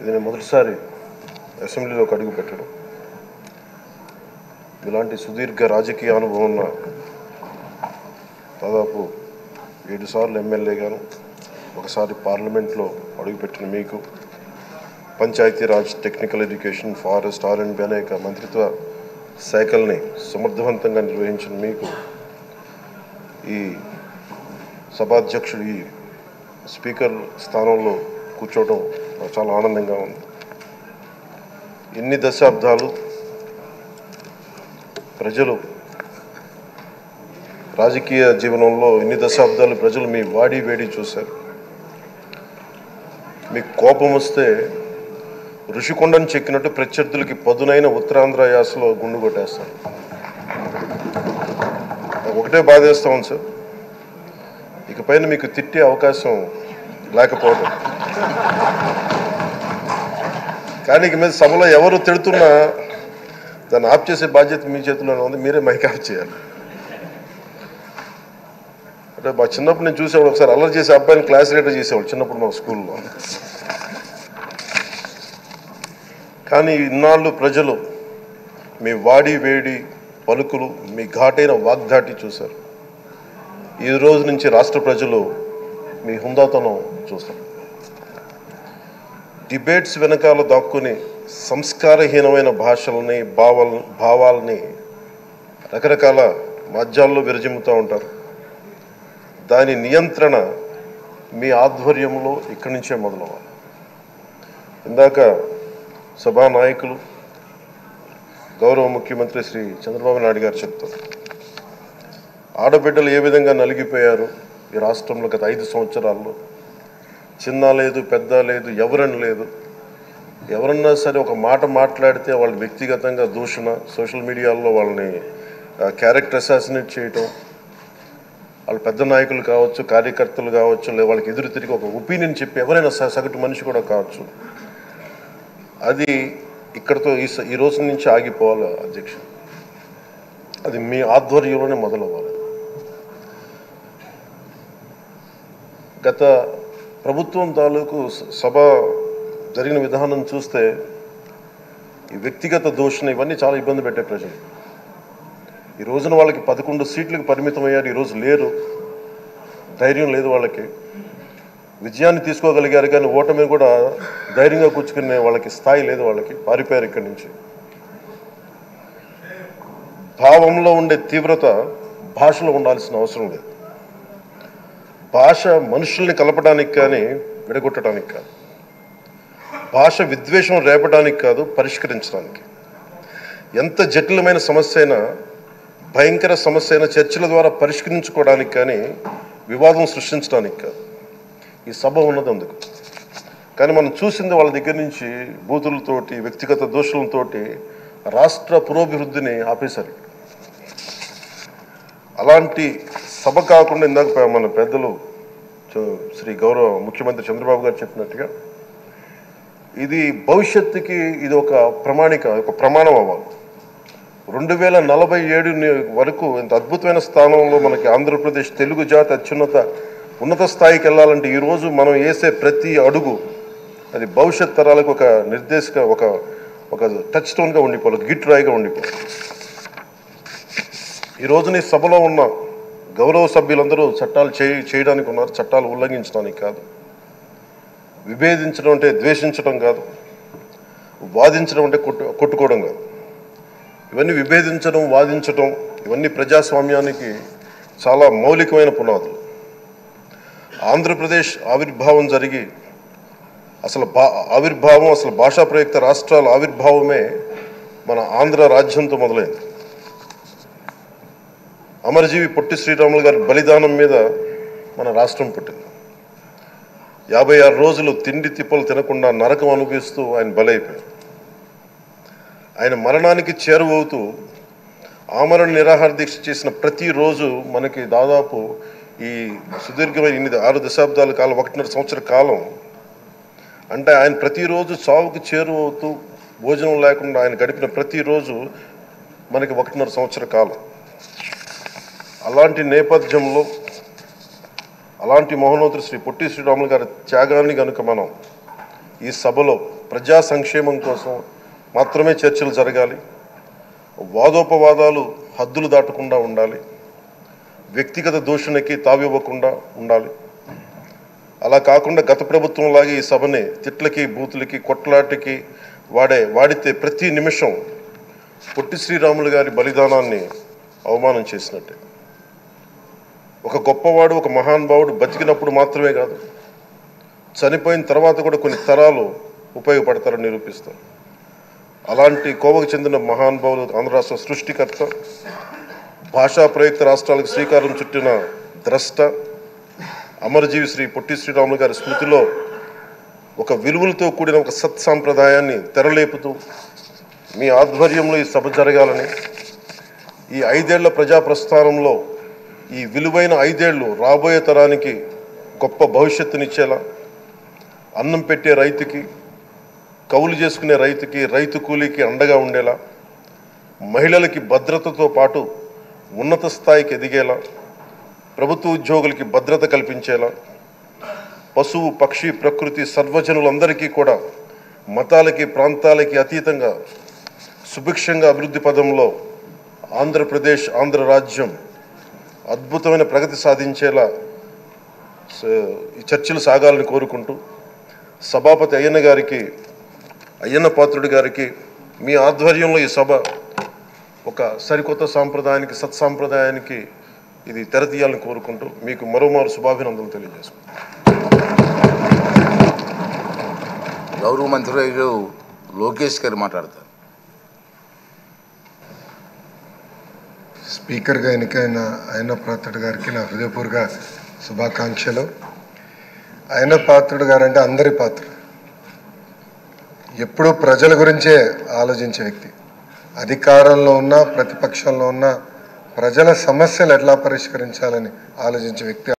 ఇది నేను మొదటిసారి అసెంబ్లీలోకి అడుగు పెట్టడం. ఇలాంటి సుదీర్ఘ రాజకీయ అనుభవం ఉన్న దాదాపు ఏడు సార్లు ఎమ్మెల్యేగాను ఒకసారి పార్లమెంట్లో అడుగుపెట్టిన మీకు Panchayati Raj technical education forest R and B అనేక మంత్రిత్వ శాఖల్ని సమర్థవంతంగా నిర్వహించిన మీకు ఈ సభాధ్యక్షుడు ఈ స్పీకర్ స్థానంలో కూర్చోవడం నాకు చాలా ఆనందంగా ఉంది. ఎన్ని దశాబ్దాలు ప్రజలు రాజకీయ జీవనంలో ఎన్ని దశాబ్దాలు ప్రజలు మీ వాడి వేడి చూశారు? మీకు కోపం వస్తే ఋషికొండను చెక్కినట్టు ప్రత్యర్థులకి పదునైన ఉత్తరాంధ్ర యాసలో గుండు కొట్టేస్తారు. ఒకటే బాధేస్తా ఉంది సార్. ఇకపైన మీకు తిట్టే అవకాశం లేకపోవడం. కానీ ఇక మీద సభలో ఎవరు తిడుతున్నా దాన్ని ఆఫ్ చేసే బాధ్యత మీ చేతిలోనే ఉంది మీరే మైక్ ఆఫ్ చేయాలి. అంటే మా చిన్నప్పుడు నేను చూసేవాడు ఒకసారి అల్లరి చేసే అబ్బాయిని క్లాస్ లీడర్ చేసేవాడు చిన్నప్పుడు మా స్కూల్లో. కానీ ఇన్నాళ్ళు ప్రజలు మీ వాడి వేడి పలుకులు మీ ఘాటైన వాగ్దాటి చూశారు. ఈ రోజు నుంచి రాష్ట్ర ప్రజలు మీ హుందాతనం చూస్తారు. డిబేట్స్ వెనకాల దాక్కుని సంస్కారహీనమైన భాషల్ని భావాల భావాలని రకరకాల మాధ్యాల్లో విరజిమ్ముతూ ఉంటారు. దాని నియంత్రణ మీ ఆధ్వర్యంలో ఇక్కడి నుంచే మొదలవ్వాలి. ఇందాక సభా నాయకులు గౌరవ ముఖ్యమంత్రి శ్రీ చంద్రబాబు నాయుడు గారు చెప్తారు. ఆడబిడ్డలు ఏ విధంగా నలిగిపోయారు ఈ రాష్ట్రంలో గత ఐదు సంవత్సరాల్లో? చిన్న లేదు పెద్ద లేదు ఎవరని లేదు. ఎవరన్నా సరే ఒక మాట మాట్లాడితే వాళ్ళు వ్యక్తిగతంగా దూషణ సోషల్ మీడియాలో వాళ్ళని క్యారెక్టర్ అసాసినేట్ చేయటం వాళ్ళు పెద్ద నాయకులు కావచ్చు కార్యకర్తలు కావచ్చు లేదా వాళ్ళకి ఎదురు తిరిగి ఒక ఒపీనియన్ చెప్పి ఎవరైనా స- సగటు మనిషి కూడా కావచ్చు. అది ఇక్కడతో ఈ స- ఈ రోజు నుంచి ఆగిపోవాలి అధ్యక్ష అది మీ ఆధ్వర్యంలోనే మొదలవ్వాలి. గత ప్రభుత్వం తాలూకు స- సభ జరిగిన విధానం చూస్తే ఈ వ్యక్తిగత దోషణ ఇవన్నీ చాలా ఇబ్బంది పెట్టే ప్రజలు. ఈ రోజున వాళ్ళకి పదకొండు సీట్లకు పరిమితం అయ్యారు ఈరోజు లేరు. ధైర్యం లేదు వాళ్ళకి. విజయాన్ని తీసుకోగలిగారు కానీ ఓటమి కూడా ధైర్యంగా కూర్చుకునే వాళ్ళకి స్థాయి లేదు వాళ్ళకి పారిపోయారు ఇక్కడి నుంచి. భావంలో ఉండే తీవ్రత భాషలో ఉండాల్సిన అవసరం లేదు. భాష మనుషుల్ని కలపడానికి కానీ విడగొట్టడానికి కాదు. భాష విద్వేషం రేపడానికి కాదు పరిష్కరించడానికి. ఎంత జటిలమైన సమస్య అయినా భయంకర సమస్య అయినా చర్చల ద్వారా పరిష్కరించుకోవడానికి కానీ వివాదం సృష్టించడానికి కాదు. ఈ సభ ఉన్నది అందుకు. కానీ మనం చూసింది వాళ్ళ దగ్గర నుంచి బూతులతోటి వ్యక్తిగత దోషులతోటి రాష్ట్ర పురోభివృద్ధిని ఆపేశారు. అలాంటి సభ కాకుండా ఇందాక మన పెద్దలు శ్రీ గౌరవ ముఖ్యమంత్రి చంద్రబాబు గారు చెప్పినట్టుగా ఇది భవిష్యత్తుకి ఇది ఒక ప్రమాణిక ఒక ప్రమాణం అవ్వాలి. రెండు వేల నలభై ఏడు వరకు ఇంత అద్భుతమైన స్థానంలో మనకి ఆంధ్రప్రదేశ్ తెలుగు జాతి అత్యున్నత ఉన్నత స్థాయికి వెళ్ళాలంటే ఈరోజు మనం వేసే ప్రతి అడుగు అది భవిష్యత్ తరాలకు ఒక నిర్దేశక ఒక ఒక టచ్ స్టోన్గా ఉండిపోవాలి గిట్ రాయిగా ఉండిపోవాలి. ఈ నీ సభలో ఉన్న గౌరవ సభ్యులందరూ చట్టాలు చేయ చేయడానికి ఉన్నారు. చట్టాలు ఉల్లంఘించడానికి కాదు. విభేదించడం అంటే ద్వేషించడం కాదు. వాదించడం అంటే కొట్టు కొట్టుకోవడం కాదు. ఇవన్నీ విభేదించడం వాదించడం ఇవన్నీ ప్రజాస్వామ్యానికి చాలా మౌలికమైన పునాదులు. ఆంధ్రప్రదేశ్ ఆవిర్భావం జరిగి అసలు భా ఆవిర్భావం అసలు భాషా ప్రయుక్త రాష్ట్రాల ఆవిర్భావమే మన ఆంధ్ర రాజ్యంతో మొదలైంది. అమరజీవి పొట్టి శ్రీరాములు గారి బలిదానం మీద మన రాష్ట్రం పుట్టింది. యాభై ఆరు రోజులు తిండి తిప్పలు తినకుండా నరకం అనుభవిస్తూ ఆయన బలైపోయారు. ఆయన మరణానికి చేరువవుతూ ఆమరణ నిరాహార దీక్ష చేసిన ప్రతిరోజు మనకి దాదాపు ఈ సుదీర్ఘమైన ఎనిమిది ఆరు దశాబ్దాల కాలం ఒకటిన్నర సంవత్సర కాలం అంటే ఆయన ప్రతిరోజు చావుకు చేరువవుతూ భోజనం లేకుండా ఆయన గడిపిన ప్రతిరోజు మనకి ఒకటిన్నర సంవత్సర కాలం. అలాంటి నేపథ్యంలో అలాంటి మహోన్నతుడు శ్రీ పొట్టి శ్రీరాములు గారి త్యాగాన్ని కనుక మనం ఈ సభలో ప్రజా సంక్షేమం కోసం మాత్రమే చర్చలు జరగాలి వాదోపవాదాలు హద్దులు దాటకుండా ఉండాలి వ్యక్తిగత దూషణకి తావివ్వకుండా ఉండాలి. అలా కాకుండా గత ప్రభుత్వంలాగే ఈ సభని తిట్లకి బూతులకి కొట్లాటికి వాడే వాడితే ప్రతి నిమిషం పొట్టి శ్రీరాములు గారి బలిదానాన్ని అవమానం చేసినట్టే. ఒక గొప్పవాడు ఒక మహానుభావుడు బతికినప్పుడు మాత్రమే కాదు చనిపోయిన తర్వాత కూడా కొన్ని తరాలు ఉపయోగపడతారని నిరూపిస్తారు అలాంటి కోవకు చెందిన మహానుభావులు ఆంధ్ర రాష్ట్ర సృష్టికర్త భాషా ప్రయుక్త రాష్ట్రాలకు శ్రీకారం చుట్టిన ద్రష్ట అమరజీవి శ్రీ పొట్టి శ్రీరాములు గారి స్మృతిలో ఒక విలువలతో కూడిన ఒక సత్సాంప్రదాయాన్ని తెరలేపుతూ మీ ఆధ్వర్యంలో ఈ సభ జరగాలని ఈ ఐదేళ్ళ ప్రజా ప్రస్థానంలో ఈ విలువైన ఐదేళ్ళు రాబోయే తరానికి గొప్ప భవిష్యత్తునిచ్చేలా అన్నం పెట్టే రైతుకి కౌలు చేసుకునే రైతుకి రైతు కూలీకి అండగా ఉండేలా మహిళలకి భద్రతతో పాటు ఉన్నత స్థాయికి ఎదిగేలా ప్రభుత్వ ఉద్యోగులకి భద్రత కల్పించేలా పశువు పక్షి ప్రకృతి సర్వజనులందరికీ కూడా మతాలకి ప్రాంతాలకి అతీతంగా సుభిక్షంగా అభివృద్ధి పదంలో ఆంధ్రప్రదేశ్ ఆంధ్ర రాజ్యం అద్భుతమైన ప్రగతి సాధించేలా ఈ చర్చలు సాగాలని కోరుకుంటూ సభాపతి అయ్యన్న గారికి అయ్యన్న పాత్రుడి గారికి మీ ఆధ్వర్యంలో ఈ సభ ఒక సరికొత్త సాంప్రదాయానికి సత్సాంప్రదాయానికి ఇది తెరతీయాలని కోరుకుంటూ మీకు మరోమారు శుభాభినందనలు తెలియజేసుకుంటాను గౌరవ మంత్రులు లోకేష్ గారు మాట్లాడతారు. స్పీకర్గా ఎన్నికైన ఆయన పాత్రుడు గారికి నా హృదయపూర్వక శుభాకాంక్షలు. ఆయన పాత్రుడు గారు అంటే అందరి పాత్రుడు. ఎప్పుడూ ప్రజల గురించే ఆలోచించే వ్యక్తి. అధికారంలో ఉన్న ప్రతిపక్షంలో ఉన్న ప్రజల సమస్యలు ఎట్లా పరిష్కరించాలని ఆలోచించే వ్యక్తి